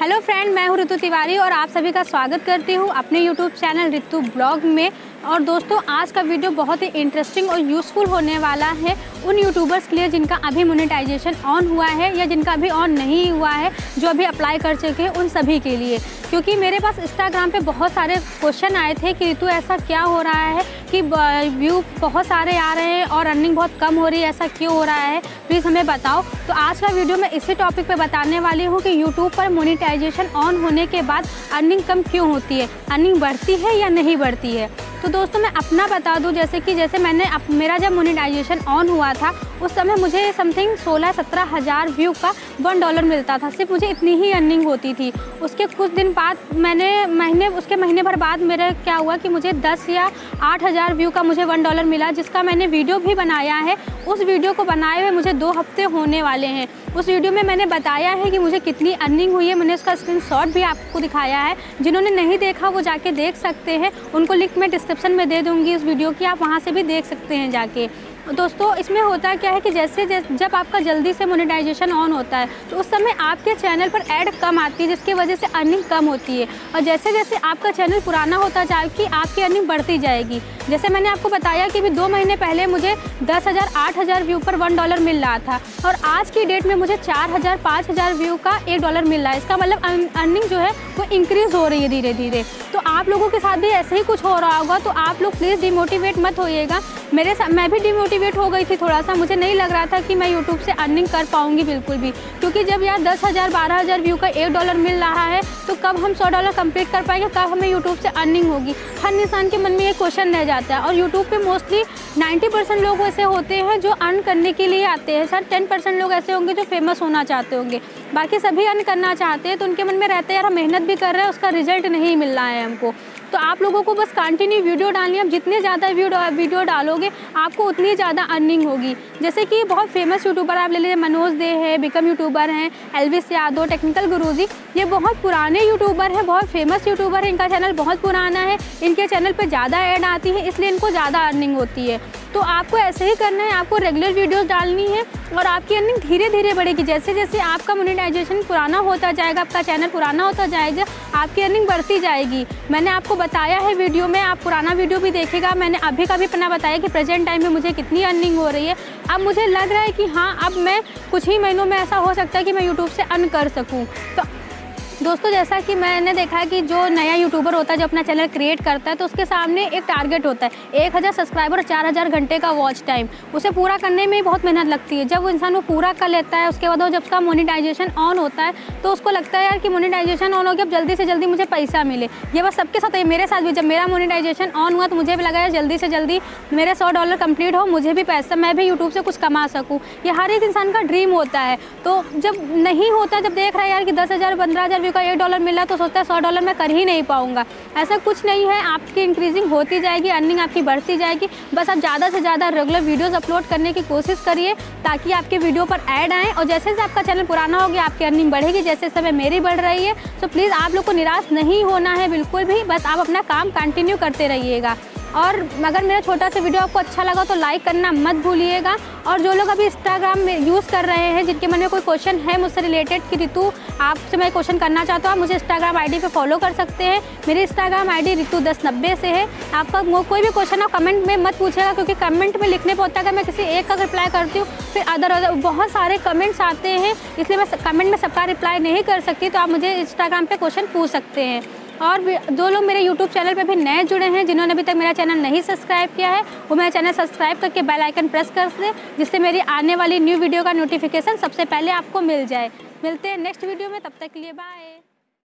Hello friend मैं हूँ ऋतु तिवारी और आप सभी का स्वागत करती हूँ अपने यूट्यूब चैनल ऋतु ब्लॉग में। और दोस्तों, आज का वीडियो बहुत ही इंटरेस्टिंग और यूज़फुल होने वाला है उन यूट्यूबर्स के लिए जिनका अभी मोनेटाइजेशन ऑन हुआ है या जिनका अभी ऑन नहीं हुआ है, जो अभी अप्लाई कर चुके हैं उन सभी के लिए। क्योंकि मेरे पास इंस्टाग्राम पे बहुत सारे क्वेश्चन आए थे कि ऋतु ऐसा क्या हो रहा है कि व्यू बहुत सारे आ रहे हैं और अर्निंग बहुत कम हो रही है, ऐसा क्यों हो रहा है? प्लीज़ हमें बताओ। तो आज का वीडियो मैं इसी टॉपिक पे बताने वाली हूँ कि यूट्यूब पर मोनिटाइजेशन ऑन होने के बाद अर्निंग कम क्यों होती है? अर्निंग बढ़ती है या नहीं बढ़ती है? तो दोस्तों मैं अपना बता दूँ जैसे कि जैसे मैंने अप, मेरा जब मोनिटाइजेशन ऑन हुआ था उस समय मुझे समथिंग सोलह सत्रह हज़ार व्यू का वन डॉलर मिलता था। सिर्फ़ मुझे इतनी ही अर्निंग होती थी। उसके कुछ दिन बाद मैंने महीने उसके महीने भर बाद मेरा क्या हुआ कि मुझे दस या आठ हज़ार व्यू का मुझे वन डॉलर मिला जिसका मैंने वीडियो भी बनाया है। उस वीडियो को बनाए हुए मुझे दो हफ़्ते होने वाले हैं। उस वीडियो में मैंने बताया है कि मुझे कितनी अर्निंग हुई है। मैंने उसका स्क्रीन भी आपको दिखाया है। जिन्होंने नहीं देखा, वो जाके देख सकते हैं। उनको लिंक मैं डिस्क्रिप्शन में दे दूँगी उस वीडियो की। आप वहाँ से भी देख सकते हैं जाके। दोस्तों, इसमें होता क्या है कि जैसे जब आपका जल्दी से मोनेटाइजेशन ऑन होता है तो उस समय आपके चैनल पर ऐड कम आती है, जिसकी वजह से अर्निंग कम होती है। और जैसे जैसे आपका चैनल पुराना होता जाएगी आपकी अर्निंग बढ़ती जाएगी। जैसे मैंने आपको बताया कि भी दो महीने पहले मुझे दस हज़ार, आठ हज़ार व्यू पर वन डॉलर मिल रहा था। और आज की डेट में मुझे चार हज़ार, पाँच हज़ार व्यू का एक डॉलर मिल रहा है। इसका मतलब अर्निंग जो है, वो इंक्रीज़ हो रही है धीरे धीरे तो आप लोगों के साथ भी ऐसे ही कुछ हो रहा होगा तो आप लोग प्लीज़ डिमोटिवेट मत होइएगा। मेरे साथ मैं भी डिमोटिवेट हो गई थी थोड़ा सा। मुझे नहीं लग रहा था कि मैं यूट्यूब से अर्निंग कर पाऊँगी बिल्कुल भी। क्योंकि जब यार दस हज़ार, बारह हज़ार व्यू का एक डॉलर मिल रहा है तो कब हम सौ डॉलर कंप्लीट कर पाएँगे, कब हमें यूट्यूब से अर्निंग होगी? हर इंसान के मन में ये क्वेश्चन रह जाता है। और यूट्यूब पे मोस्टली 90 परसेंट लोग ऐसे होते हैं जो अर्न करने के लिए आते हैं। सर टेन परसेंट लोग ऐसे होंगे जो फ़ेमस होना चाहते होंगे। बाकी सभी अर्न करना चाहते हैं तो उनके मन में रहते हैं, यार मेहनत भी कर रहे हैं, उसका रिज़ल्ट नहीं मिल रहा है हमको। तो आप लोगों को बस कंटिन्यू वीडियो डालनी है। अब जितने ज़्यादा वीडियो वीडियो डालोगे, आपको उतनी ज़्यादा अर्निंग होगी। जैसे कि बहुत फ़ेमस यूट्यूबर आप ले लीजिए, मनोज दे है बिकम यूट्यूबर हैं एलविस यादव टेक्निकल गुरुजी ये बहुत पुराने यूट्यूबर हैं, बहुत फ़ेमस यूट्यूबर हैं। इनका चैनल बहुत पुराना है। इनके चैनल पर ज़्यादा ऐड आती है, इसलिए इनको ज़्यादा अर्निंग होती है। तो आपको ऐसे ही करना है, आपको रेगुलर वीडियोस डालनी है और आपकी अर्निंग धीरे धीरे बढ़ेगी। जैसे जैसे आपका मोनेटाइजेशन पुराना होता जाएगा, आपका चैनल पुराना होता जाएगा, आपकी अर्निंग बढ़ती जाएगी। मैंने आपको बताया है वीडियो में, आप पुराना वीडियो भी देखेगा। मैंने अभी का भी अपना बताया कि प्रेजेंट टाइम में मुझे कितनी अर्निंग हो रही है। अब मुझे लग रहा है कि हाँ अब मैं कुछ ही महीनों में ऐसा हो सकता है कि मैं यूट्यूब से अर्न कर सकूँ। तो दोस्तों, जैसा कि मैंने देखा है कि जो नया यूट्यूबर होता है, जो अपना चैनल क्रिएट करता है तो उसके सामने एक टारगेट होता है। एक हज़ार सब्सक्राइबर चार हज़ार घंटे का वॉच टाइम उसे पूरा करने में बहुत मेहनत लगती है। जब वो इंसान वो पूरा कर लेता है, उसके बाद वो जब उसका मोनिटाइजेशन ऑन होता है तो उसको लगता है, यार, कि मोनिटाइजेशन ऑन हो गया, अब जल्दी से जल्दी मुझे पैसा मिले। ये बस सबके साथ है मेरे साथ भी। जब मेरा मोनिटाइजेशन ऑन हुआ तो मुझे भी लगा जल्दी से जल्दी मेरे सौ डॉलर कंप्लीट हो, मुझे भी पैसा, मैं भी यूट्यूब से कुछ कमा सकूँ। ये हर एक इंसान का ड्रीम होता है। तो जब नहीं होता, जब देख रहा है, यार, कि दस हज़ार, पंद्रह हज़ार का एक डॉलर मिला तो सोचता है सौ डॉलर मैं कर ही नहीं पाऊँगा। ऐसा कुछ नहीं है, आपकी इंक्रीजिंग होती जाएगी अर्निंग आपकी बढ़ती जाएगी। बस आप ज़्यादा से ज़्यादा रेगुलर वीडियोस अपलोड करने की कोशिश करिए ताकि आपके वीडियो पर ऐड आएँ और जैसे जैसे आपका चैनल पुराना हो गया आपकी अर्निंग बढ़ेगी, जैसे समय मेरी बढ़ रही है। तो प्लीज़ आप लोग को निराश नहीं होना है, बिल्कुल भी। बस आप अपना काम कंटिन्यू करते रहिएगा। और अगर मेरा छोटा सा वीडियो आपको अच्छा लगा तो लाइक करना मत भूलिएगा। और जो लोग अभी इंस्टाग्राम में यूज़ कर रहे हैं, जिनके मन में कोई क्वेश्चन है मुझसे रिलेटेड कि रितु, आपसे मैं क्वेश्चन करना चाहता हूँ, आप मुझे इंस्टाग्राम आईडी पे फॉलो कर सकते हैं। मेरी इंस्टाग्राम आईडी ऋतु दस नब्बे से है। आपका वो कोई भी क्वेश्चन आप कमेंट में मत पूछेगा क्योंकि कमेंट में लिखने पर होता है मैं किसी एक का रिप्लाई करती हूँ, फिर अदर अदर बहुत सारे कमेंट्स आते हैं, इसलिए मैं कमेंट में सबका रिप्लाई नहीं कर सकती तो आप मुझे इंस्टाग्राम पर क्वेश्चन पूछ सकते हैं। और जो लोग मेरे यूट्यूब चैनल पर भी नए जुड़े हैं, जिन्होंने अभी तक मेरा चैनल नहीं सब्सक्राइब किया है, वो मेरा चैनल सब्सक्राइब करके बेल आइकन प्रेस कर दें, जिससे मेरी आने वाली न्यू वीडियो का नोटिफिकेशन सबसे पहले आपको मिल जाए। मिलते हैं नेक्स्ट वीडियो में, तब तक के लिए बाय